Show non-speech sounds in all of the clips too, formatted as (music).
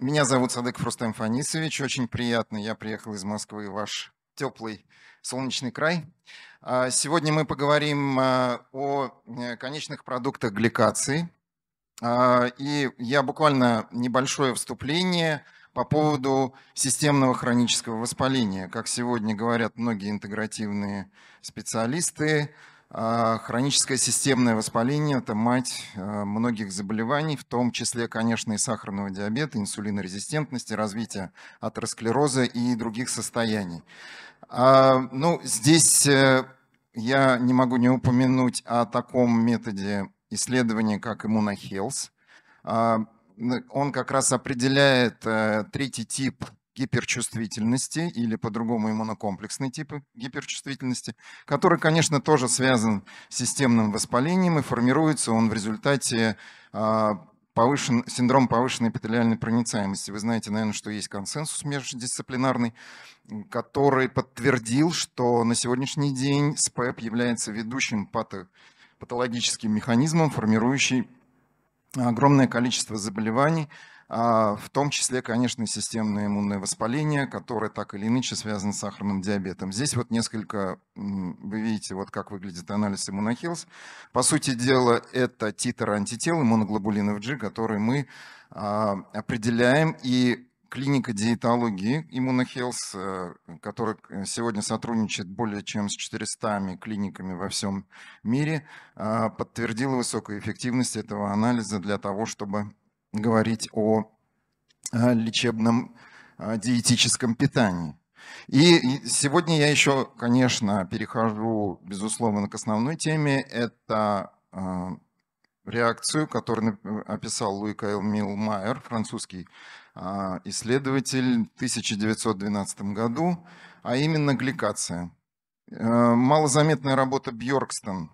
Меня зовут Садык Рустам Фанисович. Очень приятно. Я приехал из Москвы в ваш теплый солнечный край. А, сегодня мы поговорим а, о э, конечных продуктах гликации. А, и я буквально небольшое вступление по поводу системного хронического воспаления. Как сегодня говорят многие интегративные специалисты, хроническое системное воспаление – это мать а, многих заболеваний, в том числе, конечно, и сахарного диабета, инсулинорезистентности, развития атеросклероза и других состояний. А, ну, здесь э, я не могу не упомянуть о таком методе исследования, как иммунохелс. Он как раз определяет э, третий тип гиперчувствительности или по-другому иммунокомплексный тип гиперчувствительности, который, конечно, тоже связан с системным воспалением и формируется он в результате а, повышен, синдром повышенной эпителиальной проницаемости. Вы знаете, наверное, что есть консенсус междисциплинарный, который подтвердил, что на сегодняшний день СПЭП является ведущим пато патологическим механизмом, формирующий огромное количество заболеваний, в том числе, конечно, системное иммунное воспаление, которое так или иначе связано с сахарным диабетом. Здесь вот несколько, вы видите, вот как выглядит анализ иммунохилс. По сути дела, это титр антител иммуноглобулинов G, который мы а, определяем, и клиника диетологии Immunohealth, э, которая сегодня сотрудничает более чем с 400 клиниками во всем мире, а, подтвердила высокую эффективность этого анализа для того, чтобы говорить о лечебном диетическом питании. И сегодня я еще, конечно, перехожу, безусловно, к основной теме. Это а, реакцию, которую описал Луи Кайл Милмайер, французский а, исследователь в 1912 году, а именно гликация. Э, малозаметная работа Бьоркстон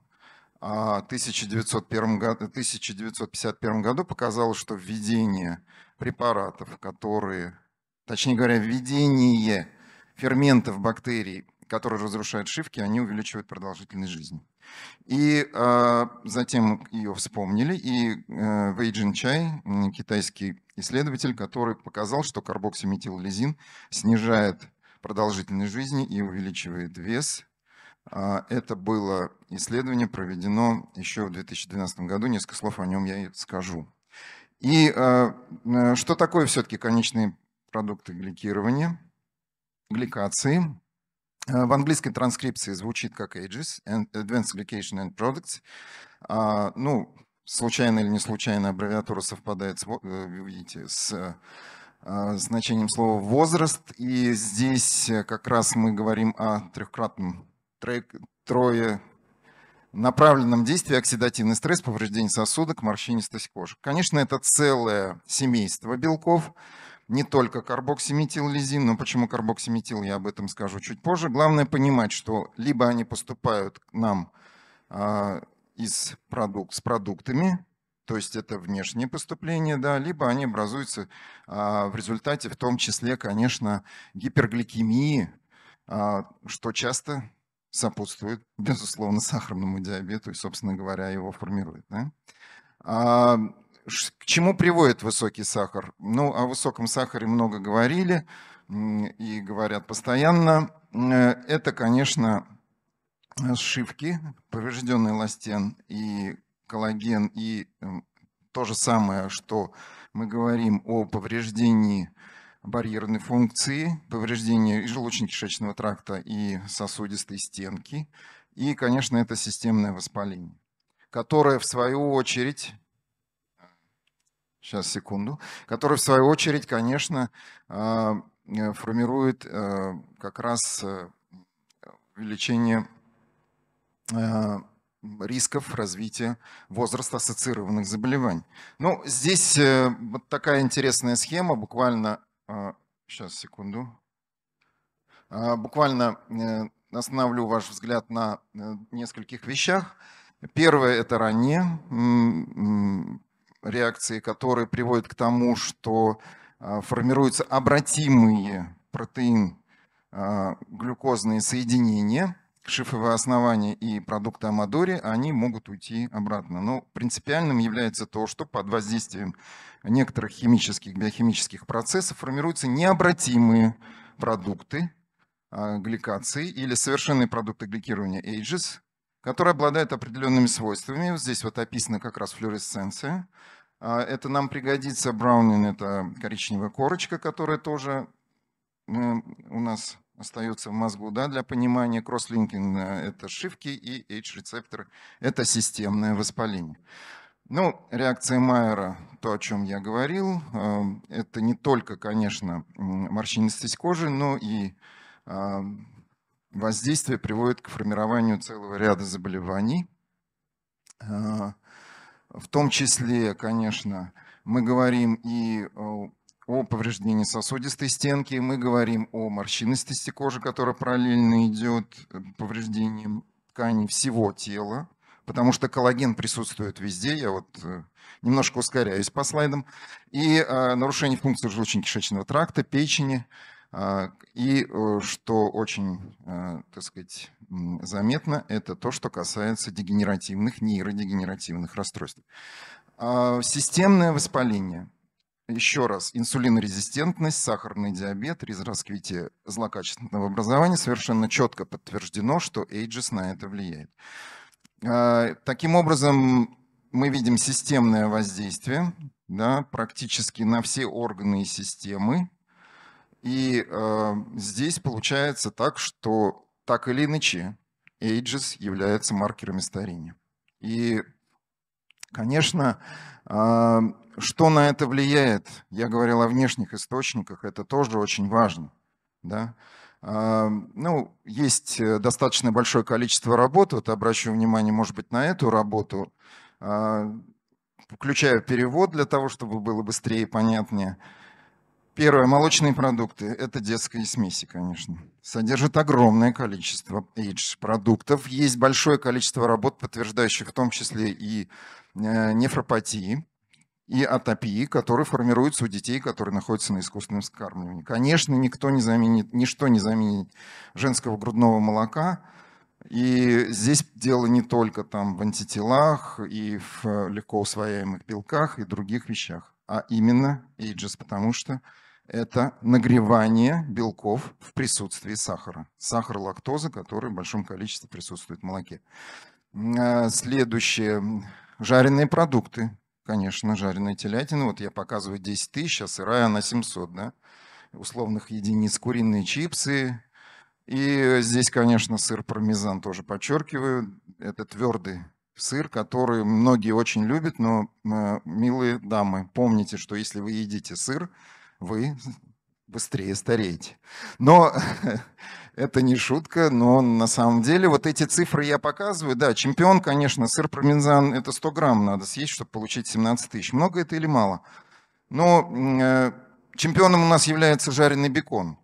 1901 году, 1951 году показало, что введение препаратов, которые, точнее говоря, введение ферментов бактерий, которые разрушают шивки, они увеличивают продолжительность жизни. И э, затем ее вспомнили, и э, Вэй Джин Чай, китайский исследователь, который показал, что карбоксиметиллизин снижает продолжительность жизни и увеличивает вес а, это было исследование, проведено еще в 2012 году. Несколько слов о нем я и скажу. И а, э, что такое все-таки конечные продукты гликирования, гликации? А, в английской транскрипции звучит как AGES, Advanced Glycation and Products. Ну, случайно или не случайно аббревиатура совпадает, с, э, видите, с значением слова возраст. И здесь э, как раз мы говорим о трехкратном трое направленном действии оксидативный стресс, повреждение сосудок, морщинистость кожи. Конечно, это целое семейство белков, не только карбоксиметиллизин, но почему карбоксиметил, я об этом скажу чуть позже. Главное понимать, что либо они поступают к нам а, из продукт, с продуктами, то есть это внешнее поступление, да, либо они образуются а, в результате, в том числе, конечно, гипергликемии, а, что часто сопутствует, (laughs) безусловно, сахарному диабету и, собственно говоря, его формирует. Да? А, к чему приводит высокий сахар? Ну, о высоком сахаре много говорили и говорят постоянно. Э, это, конечно, сшивки, поврежденный эластен и коллаген, и то же самое, что мы говорим о повреждении барьерной функции, повреждение желудочно-кишечного тракта, и сосудистой стенки. И, конечно, это системное воспаление, которое, в свою очередь, сейчас, секунду, которое, в свою очередь, конечно, а, формирует а, как раз а, увеличение рисков развития возраста ассоциированных заболеваний. Ну, здесь э, вот такая интересная схема, буквально Сейчас, а, секунду. А, буквально э, остановлю ваш взгляд на э, нескольких вещах. Первое – это ранние реакции, которые приводят к тому, что а, формируются обратимые протеин глюкозные соединения. Шифовое основание и продукты Амадори, они могут уйти обратно. Но принципиальным является то, что под воздействием некоторых химических, биохимических процессов формируются необратимые продукты а, гликации или совершенные продукты гликирования AGES, которые обладают определенными свойствами. Здесь вот описана как раз флюоресценция. А, это нам пригодится. Браунин – это коричневая корочка, которая тоже у нас остается в мозгу да, для понимания. Кросслинкинг – это шивки, и H-рецепторы – это системное воспаление. Ну, реакция Майера, то, о чем я говорил, э, это не только, конечно, морщинистость кожи, но и э, воздействие приводит к формированию целого ряда заболеваний. Э, в том числе, конечно, мы говорим и о повреждении сосудистой стенки, мы говорим о морщинистости кожи, которая параллельно идет повреждением тканей всего тела потому что коллаген присутствует везде. Я вот э, немножко ускоряюсь по слайдам. И э, нарушение функции желудочно-кишечного тракта, печени. Э, и что очень, так сказать, заметно, это то, что касается дегенеративных, нейродегенеративных расстройств. Системное воспаление. Еще раз, инсулинорезистентность, сахарный диабет, раскрытие злокачественного образования совершенно четко подтверждено, что Aegis на это влияет. А, таким образом, мы видим системное воздействие да, практически на все органы и системы. И э, здесь получается так, что так или иначе Aegis является маркерами старения. И, конечно, э, что на это влияет? Я говорил о внешних источниках, это тоже очень важно. Да? Ну, есть э, достаточно большое количество работ. Вот обращу внимание, может быть, на эту работу. А, включаю перевод для того, чтобы было быстрее и понятнее. Первое. Молочные продукты. Это детские смеси, конечно. Содержат огромное количество age-продуктов. Есть большое количество работ, подтверждающих в том числе и э, нефропатии и атопии, которые формируются у детей, которые находятся на искусственном скармливании. Конечно, никто не заменит, ничто не заменит женского грудного молока. И здесь дело не только там в антителах и в легко усвояемых белках и других вещах, а именно Aegis, потому что это нагревание белков в присутствии сахара. Сахар, лактоза, который в большом количестве присутствует в молоке. А, следующее. Жареные продукты конечно, жареная телятина. Вот я показываю 10 тысяч, а сырая на 700, да, условных единиц. Куриные чипсы. И здесь, конечно, сыр пармезан тоже подчеркиваю. Это твердый сыр, который многие очень любят, но, э, милые дамы, помните, что если вы едите сыр, вы быстрее стареете. Но (laughs) это не шутка, но на самом деле вот эти цифры я показываю. Да, чемпион, конечно, сыр пармезан, это 100 грамм надо съесть, чтобы получить 17 тысяч. Много это или мало? Но э, чемпионом у нас является жареный бекон.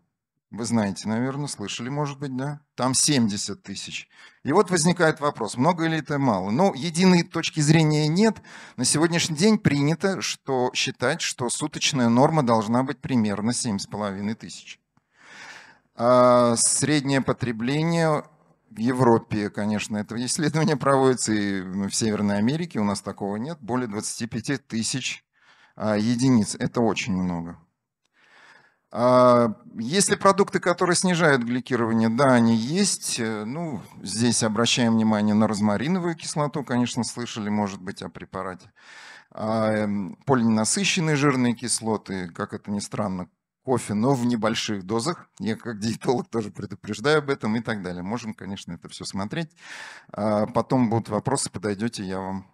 Вы знаете, наверное, слышали, может быть, да? Там 70 тысяч. И вот возникает вопрос, много или это мало? Ну, единой точки зрения нет. На сегодняшний день принято что считать, что суточная норма должна быть примерно 7,5 тысяч. А среднее потребление в Европе, конечно, это (laughs) исследование проводится и в Северной Америке, у нас такого нет, более 25 тысяч а, единиц. Это очень много. А, есть ли продукты, которые снижают гликирование? Да, они есть. Э, ну, здесь обращаем внимание на розмариновую кислоту, конечно, слышали, может быть, о препарате. А, эм, полиненасыщенные жирные кислоты, как это ни странно, кофе, но в небольших дозах. Я как диетолог тоже предупреждаю об этом и так далее. Можем, конечно, это все смотреть. А, потом будут вопросы, подойдете, я вам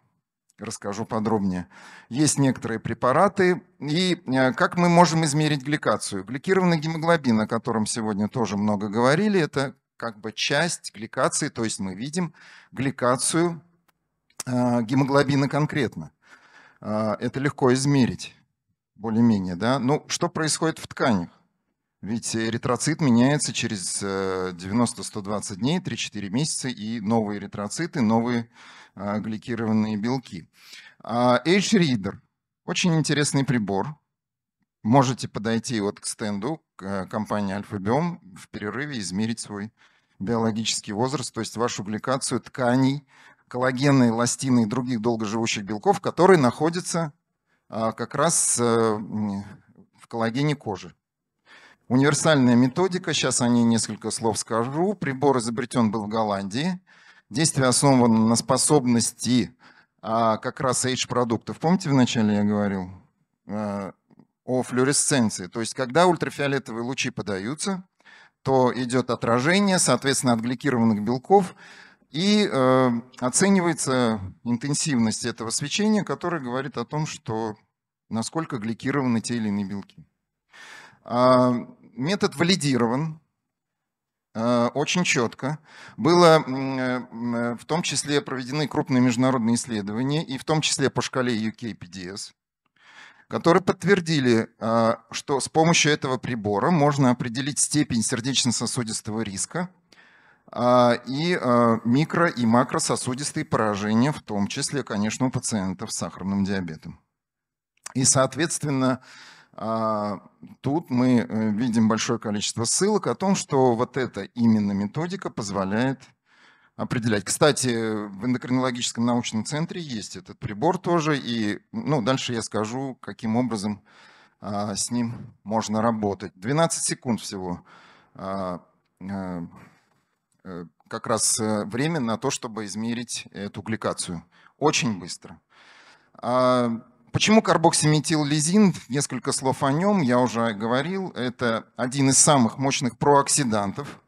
расскажу подробнее. Есть некоторые препараты. И э, как мы можем измерить гликацию? Гликированный гемоглобин, о котором сегодня тоже много говорили, это как бы часть гликации, то есть мы видим гликацию э, гемоглобина конкретно. Это легко измерить, более-менее. Да? Ну, что происходит в тканях? Ведь эритроцит меняется через 90-120 дней, 3-4 месяца, и новые эритроциты, новые а, гликированные белки. H-Reader – очень интересный прибор. Можете подойти вот к стенду к компании Альфа-Биом в перерыве измерить свой биологический возраст, то есть вашу гликацию тканей, коллагена, эластина и других долгоживущих белков, которые находятся а, как раз э, в коллагене кожи. Универсальная методика, сейчас о ней несколько слов скажу. Прибор изобретен был в Голландии. Действие основано на способности а, как раз H-продуктов. Помните, вначале я говорил а, о флуоресценции? То есть, когда ультрафиолетовые лучи подаются, то идет отражение, соответственно, от гликированных белков, и э, оценивается интенсивность этого свечения, которое говорит о том, что насколько гликированы те или иные белки. А, метод валидирован а, очень четко. Было в том числе проведены крупные международные исследования, и в том числе по шкале UK-PDS, которые подтвердили, а, что с помощью этого прибора можно определить степень сердечно-сосудистого риска и микро- и макрососудистые поражения, в том числе, конечно, у пациентов с сахарным диабетом. И, соответственно, а, тут мы э, видим большое количество ссылок о том, что вот эта именно методика позволяет определять. Кстати, в эндокринологическом научном центре есть этот прибор тоже, и ну, дальше я скажу, каким образом а, с ним можно работать. 12 секунд всего а, а, как раз э, время на то, чтобы измерить эту гликацию. Очень быстро. А, Почему карбоксиметиллизин? Несколько слов о нем, я уже говорил. Это один из самых мощных прооксидантов.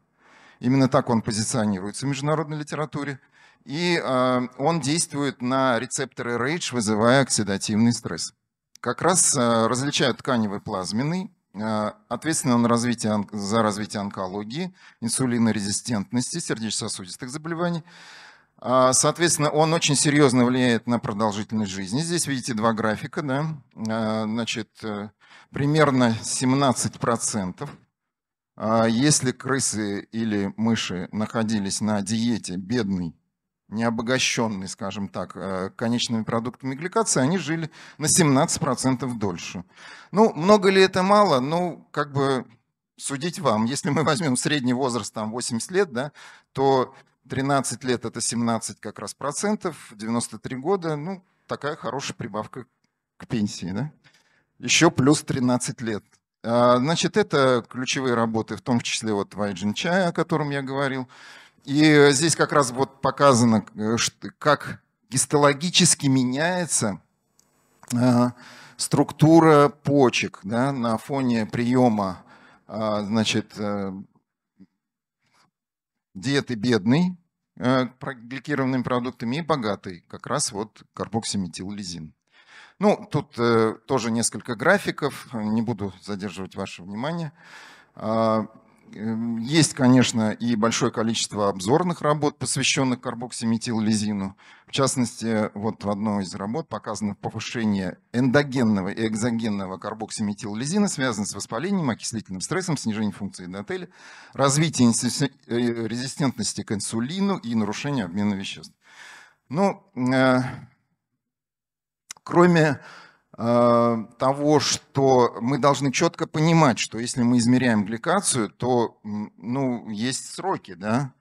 Именно так он позиционируется в международной литературе. И э, он действует на рецепторы RAGE, вызывая оксидативный стресс. Как раз э, различают тканевый плазменный, э, ответственно на развитие, за развитие онкологии, инсулинорезистентности, сердечно-сосудистых заболеваний, а, соответственно, он очень серьезно влияет на продолжительность жизни. Здесь видите два графика. Да? А, значит, э, примерно 17%. А, если крысы или мыши находились на диете бедной, необогащенной, скажем так, э, конечными продуктами гликации, они жили на 17% дольше. Ну, много ли это мало? Ну, как бы судить вам. Если мы возьмем средний возраст, там, 80 лет, да, то 13 лет это 17 как раз процентов, 93 года, ну, такая хорошая прибавка к пенсии, да? Еще плюс 13 лет. А, значит, это ключевые работы, в том числе вот Вайджин Чай, о котором я говорил. И здесь как раз вот показано, э, как гистологически меняется а, структура почек да, на фоне приема а, значит, э, диеты бедный, э, гликированными продуктами, и богатый, как раз вот карбоксиметиллизин. Ну, тут э, тоже несколько графиков, не буду задерживать ваше внимание. Эм, есть, конечно, и большое количество обзорных работ, посвященных карбоксиметиллизину. В частности, вот в одной из работ показано повышение эндогенного и экзогенного карбоксиметиллизина, связанное с воспалением, окислительным стрессом, снижением функции эндотеля, развитие э, резистентности к инсулину и нарушение обмена веществ. Ну, э, кроме того, что мы должны четко понимать, что если мы измеряем гликацию, то ну, есть сроки, да?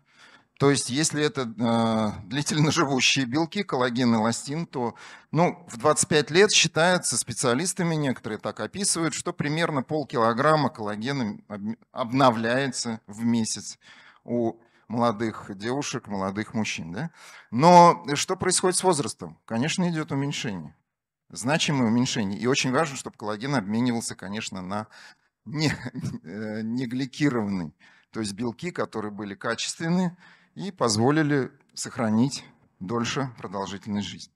То есть, если это э, длительно живущие белки, коллаген, эластин, то ну, в 25 лет считается специалистами, некоторые так описывают, что примерно полкилограмма коллагена обновляется в месяц у молодых девушек, молодых мужчин. Да? Но что происходит с возрастом? Конечно, идет уменьшение значимое уменьшение. И очень важно, чтобы коллаген обменивался, конечно, на не, э, не гликированный, то есть белки, которые были качественные и позволили сохранить дольше продолжительность жизни.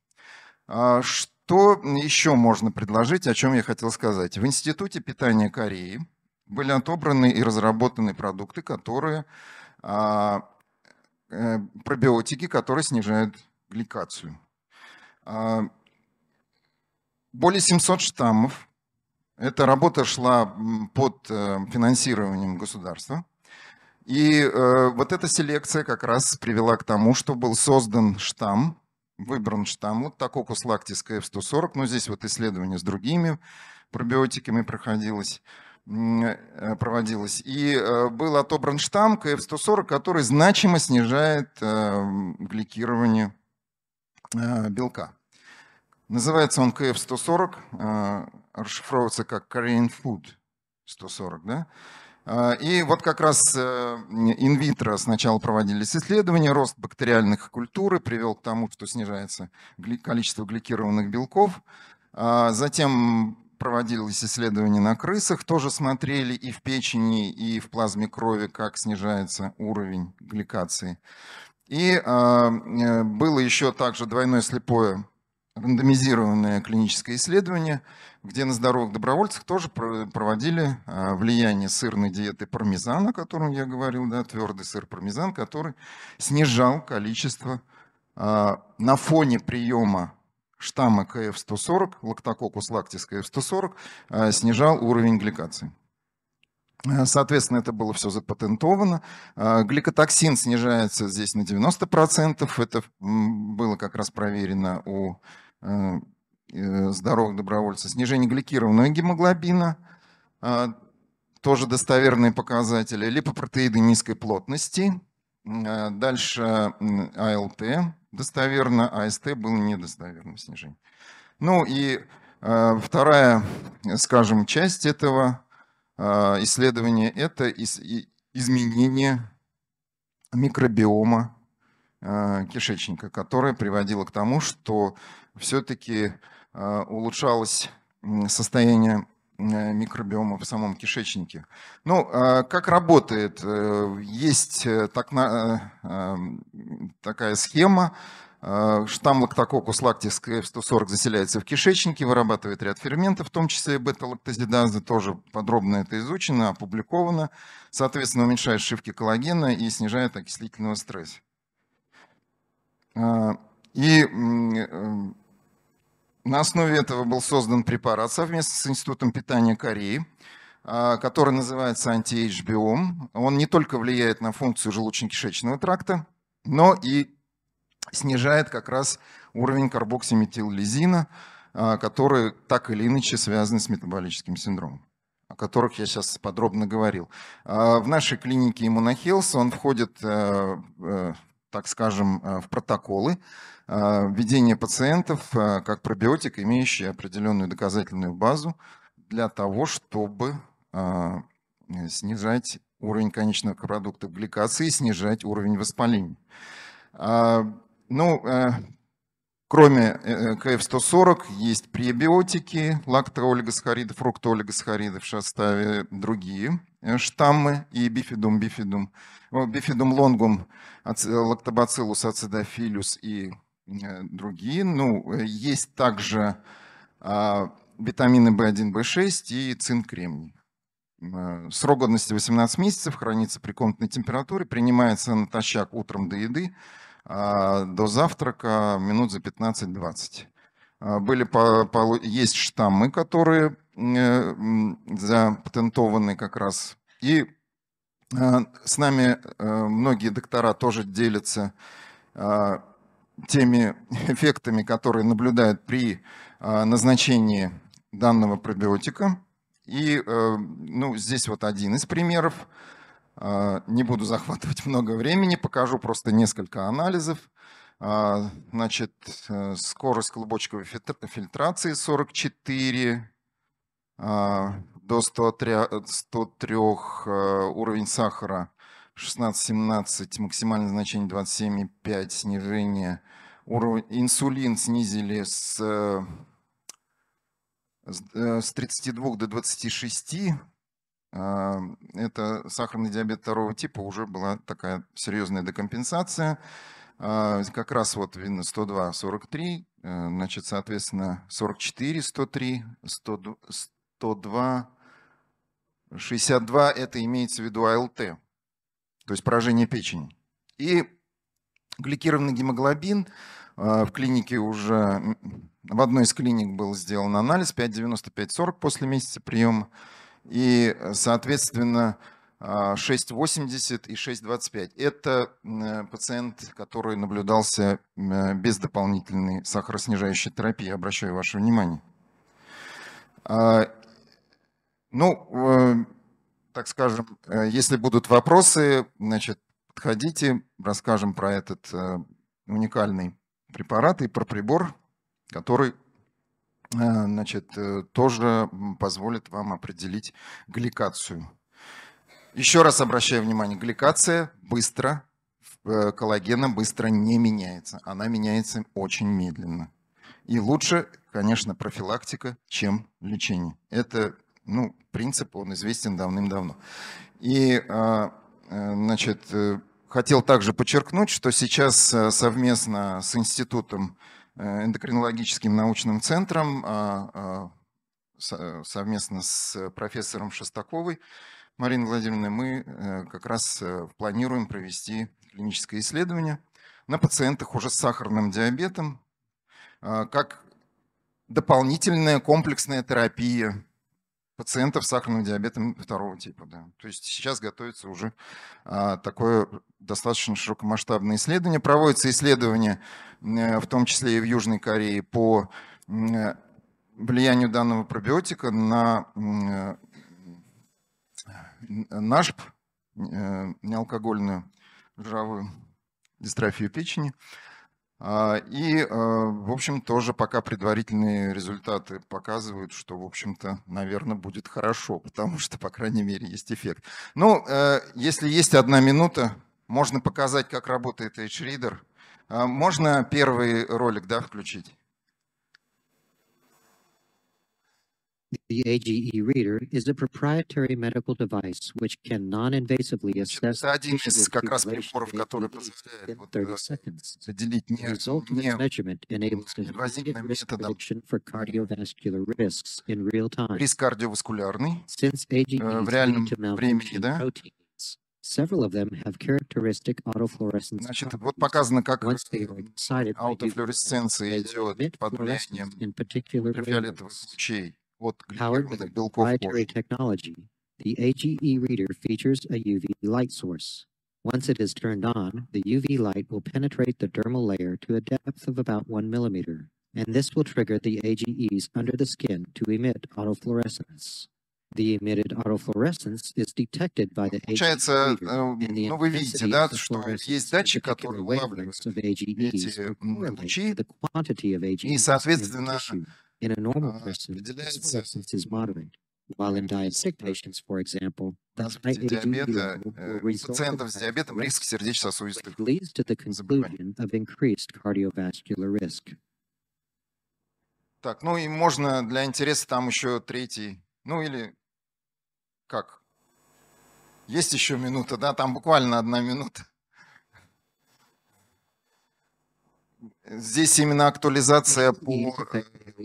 А что еще можно предложить, о чем я хотел сказать? В Институте питания Кореи были отобраны и разработаны продукты, которые а, э, пробиотики, которые снижают гликацию. Более 700 штаммов. Эта работа шла под э, финансированием государства. И э, вот эта селекция как раз привела к тому, что был создан штамм, выбран штамм, вот Тококус лактис КФ-140, но здесь вот исследование с другими пробиотиками проходилось. проводилось. И был отобран штамм КФ-140, который значимо снижает гликирование белка. Называется он КФ-140, расшифровывается как Korean Food 140. Да? А, и вот как раз э, инвитро сначала проводились исследования, рост бактериальных культуры привел к тому, что снижается количество гликированных белков. Затем проводились исследования на крысах, тоже смотрели и в печени, и в плазме крови, как снижается уровень гликации. И э, было еще также двойное слепое рандомизированное клиническое исследование, где на здоровых добровольцах тоже проводили а, влияние сырной диеты пармезан, о котором я говорил, да, твердый сыр пармезан, который снижал количество а, на фоне приема штамма КФ-140, лактококус лактис КФ-140, а, снижал уровень гликации. Соответственно, это было все запатентовано. Гликотоксин снижается здесь на 90%. Это было как раз проверено у Э, э, здоровых добровольцев. Снижение гликированного гемоглобина, тоже достоверные показатели. Липопротеиды низкой плотности. Дальше АЛТ достоверно, АСТ было недостоверным снижение. Ну и вторая, скажем, часть этого исследования – это изменение микробиома кишечника, которое приводило к тому, что все-таки а, улучшалось состояние микробиома в самом кишечнике. Ну, а, как работает? Э, есть э, так, э, такая схема. А, штамм лактококус лактис KF140 заселяется в кишечнике, вырабатывает ряд ферментов, в том числе бета-лактозидазы. Тоже подробно это изучено, опубликовано. Соответственно, уменьшает шивки коллагена и снижает окислительного стресса. И на основе этого был создан препарат совместно с Институтом питания Кореи, который называется анти-HBOM. Он не только влияет на функцию желудочно-кишечного тракта, но и снижает как раз уровень карбоксиметиллизина, а, который так или иначе связан с метаболическим синдромом о которых я сейчас подробно говорил. А, в нашей клинике Immunohealth он входит, э, э, так скажем, э, в протоколы а, введение пациентов а, как пробиотик, имеющий определенную доказательную базу для того, чтобы а, снижать уровень конечных продуктов гликации, снижать уровень воспаления. Ну, э, кроме э, КФ-140 есть пребиотики, лактоолигосахариды, фруктоолигосахариды в составе другие э, штаммы и бифидум, бифидум, бифидум лонгум, лактобациллус ацидофилюс и другие. Ну, есть также а, витамины В1, В6 и цинк, кремний. Срок годности 18 месяцев, хранится при комнатной температуре, принимается натощак утром до еды, до завтрака минут за 15-20. А, были, есть штаммы, которые запатентованы как раз. И с нами многие доктора тоже делятся теми эффектами, которые наблюдают при а, назначении данного пробиотика. И э, ну, здесь вот один из примеров. А, не буду (laughs) захватывать много времени, покажу просто несколько анализов. А, значит, э, скорость клубочковой фильтрации 44 до 103, 103 э, уровень сахара 16-17, максимальное значение 27,5, снижение. Инсулин снизили с, с 32 э, до 26. А, это сахарный диабет второго типа, уже была такая серьезная декомпенсация. А, как раз вот видно 102, 43, э, значит, соответственно, 44, 103, 102, 62, это имеется в виду АЛТ то есть поражение печени. И гликированный гемоглобин э, в клинике уже, в одной из клиник был сделан анализ 5,95-40 после месяца приема. И, соответственно, 6,80 э, и 6,25. Это пациент, который наблюдался без дополнительной сахароснижающей терапии. Обращаю ваше внимание. Ну, э, так скажем, э, если будут вопросы, значит, подходите, расскажем про этот э, уникальный препарат и про прибор, который значит, тоже позволит вам определить гликацию. Еще раз обращаю внимание, гликация быстро, коллагена быстро не меняется. Она меняется очень медленно. И лучше, конечно, профилактика, чем лечение. Это ну, принцип, он известен давным-давно. И, а, э, значит, э, хотел также подчеркнуть, что сейчас э, совместно с Институтом эндокринологическим научным центром, а, а, совместно с профессором Шестаковой. Мариной Владимировной, мы как раз планируем провести клиническое исследование на пациентах уже с сахарным диабетом, как дополнительная комплексная терапия пациентов с сахарным диабетом второго типа. Да. То есть сейчас готовится уже а, такое достаточно широкомасштабное исследование. Проводится исследование, э, в том числе и в Южной Корее, по э, влиянию данного пробиотика на э, НАШП, неалкогольную жировую дистрофию печени. А, и, а, в общем, тоже пока предварительные результаты показывают, что, в общем-то, наверное, будет хорошо, (laughs) потому что, по крайней мере, есть эффект. Ну, э, если есть одна минута, можно показать, как работает H-Reader. А, можно первый ролик, да, включить? The AGE reader is a proprietary medical device which can non-invasively assess Это один из как раз приборов, который позволяет вот, э, определить не, не инвазивным методом. риск кардиоваскулярный. Э, в реальном времени, да? Several of them have characteristic autofluorescence. Значит, вот показано, как аутофлуоресценция идет под влиянием ультрафиолетовых лучей Powered with proprietary technology, the AGE reader features a UV light source. Once it is turned on, the UV light will penetrate the dermal layer to a depth of about 1 millimeter, and this will trigger the AGEs under the skin to emit autofluorescence. The emitted autofluorescence is detected by the Получается, ну вы видите, да, что есть датчик, который улавливает эти лучи, и, соответственно, In a normal person, fluorescence is moderate, while in diabetic patients, for example, the high диабета, пациентов с диабетом риск сердечно-сосудистых leads to the conclusion of increased cardiovascular risk. Так, ну и можно для интереса там еще третий, ну или как? Есть еще минута, да? Там буквально одна минута. Здесь именно актуализация по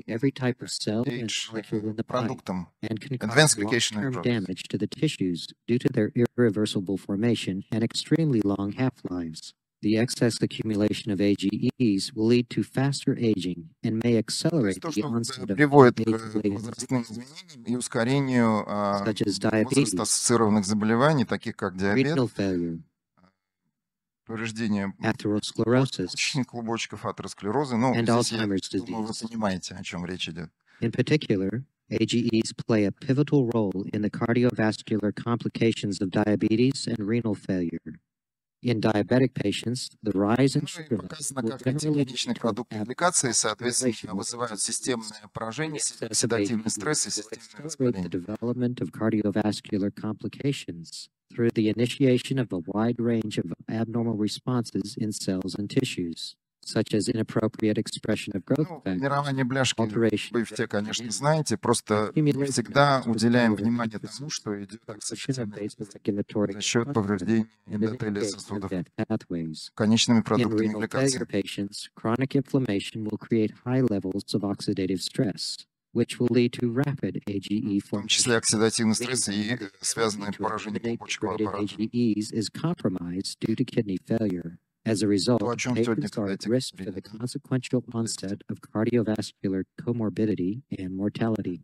every type of cell and molecule in the body and can cause long-term damage to the tissues due to their irreversible formation and extremely long half-lives. The excess accumulation of AGEs will lead to faster aging and may accelerate the onset of и ускорению возраст-ассоциированных заболеваний, таких как диабет, повреждение почечных клубочков, атеросклероза. Ну, здесь я думаю, вы понимаете, о чем речь идет. In particular, AGEs play a pivotal role in the cardiovascular complications of diabetes and renal failure. In diabetic patients, the rise in sugar показано, как эти клиничные продукты аппликации, соответственно, вызывают системное поражение, седативный стресс и системное воспаление. development of cardiovascular complications through the initiation of a wide range of abnormal responses in cells and tissues, such as inappropriate expression of growth ну, формирование бляшки вы все, конечно, знаете, просто всегда уделяем внимание тому, что идет за счет повреждения эндотелия сосудов конечными продуктами гликации. Chronic inflammation will create high levels of oxidative stress which will lead to rapid AGE в том числе оксидативный стресс и связанные поражения почечкового аппарата. AGEs is compromised due to kidney failure. As a result, patients are at risk for the consequential onset of cardiovascular comorbidity and mortality.